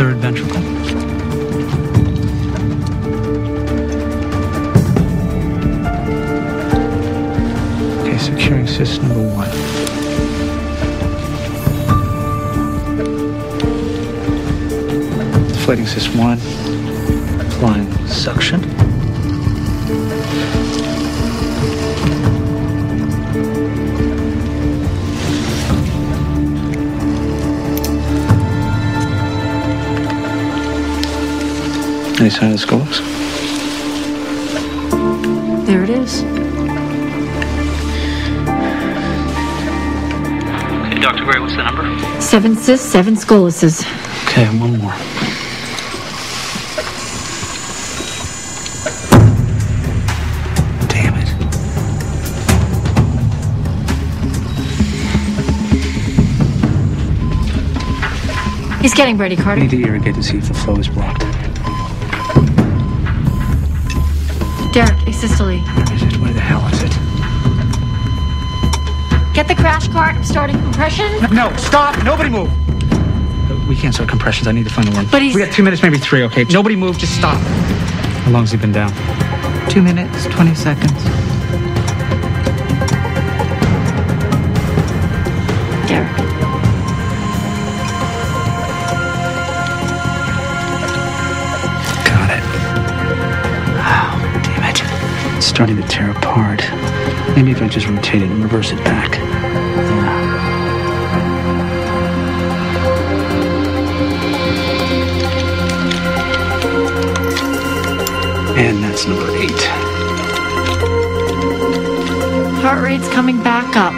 third ventricle. Okay, securing cyst number one. Deflating cyst one, applying suction. Any sign of the scolex? There it is. Okay, Dr. Grey, what's the number? Seven cysts, seven scolices. Okay, one more. Damn it. He's getting ready, I Carter. need to irrigate to see if the flow is blocked. Derek, asystole. Where is it? Where the hell is it? Get the crash cart. I'm starting compression. No, stop! Nobody move! We can't start compressions. I need to find the one. But he's- We got two minutes, maybe three, okay? Nobody move, just stop. How long's he been down? Two minutes, 20 seconds. Starting to tear apart. Maybe if I just rotate it and reverse it back. Yeah. And that's number eight. Heart rate's coming back up.